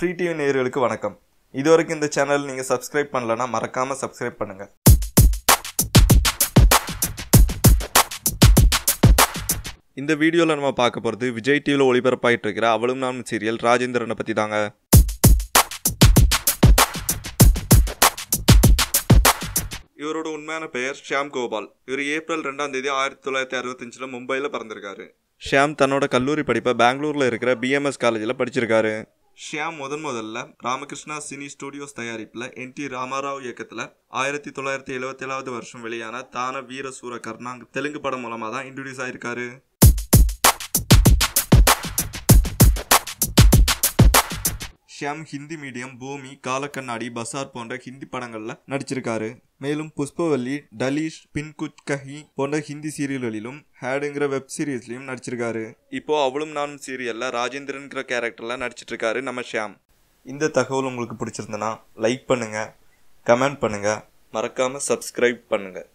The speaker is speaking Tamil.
ஃப்ரீ டிவி நேயர்களுக்கு வணக்கம். இதுவரைக்கும் இந்த சேனல் நீங்கள் சப்ஸ்கிரைப் பண்ணலன்னா மறக்காமல் சப்ஸ்கிரைப் பண்ணுங்கள் இந்த வீடியோவில் நம்ம பார்க்க போகிறது விஜய் டிவியில் ஒளிபரப்பாயிட்டு இருக்கிற அவளும் நானும் சீரியல் ராஜேந்திரனை பற்றி தாங்க. இவரோட உண்மையான பெயர் ஷியாம் கோபால். இவர் ஏப்ரல் ரெண்டாம் தேதி ஆயிரத்தி தொள்ளாயிரத்தி அறுபத்தஞ்சில் மும்பையில் பிறந்திருக்காரு. ஷியாம் தன்னோட கல்லூரி படிப்பை பெங்களூரில் இருக்கிற பிஎம்எஸ் காலேஜில் படிச்சிருக்காரு. ஷியாம் முதன் முதல்ல ராமகிருஷ்ணா சினி ஸ்டுடியோஸ் தயாரிப்பில் என் டி ராமாராவ் இயக்கத்தில் ஆயிரத்தி தொள்ளாயிரத்தி எழுபத்தி ஏழாவது வருஷம் வெளியான தான வீர சூர கர்ணாங் தெலுங்கு படம் மூலமாக தான் இன்ட்ரடியூஸ் ஆயிருக்காரு. ஷியாம் ஹிந்தி மீடியம் பூமி காலக்கண்ணாடி பசார் போன்ற ஹிந்தி படங்களில் நடிச்சிருக்காரு. மேலும் புஷ்பவல்லி டலீஷ் பின் குச் கஹி போன்ற ஹிந்தி சீரியல்களிலும் ஹேடுங்கிற வெப் சீரீஸ்லையும் நடிச்சிருக்காரு. இப்போ அவளும் நானும் சீரியல்ல ராஜேந்திரன்கிற கேரக்டர்ல நடிச்சிட்டு இருக்காரு நம்ம ஷியாம். இந்த தகவல் உங்களுக்கு பிடிச்சிருந்தனா லைக் பண்ணுங்க கமெண்ட் பண்ணுங்க. மறக்காம சப்ஸ்கிரைப் பண்ணுங்கள்